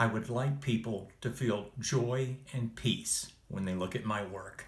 I would like people to feel joy and peace when they look at my work.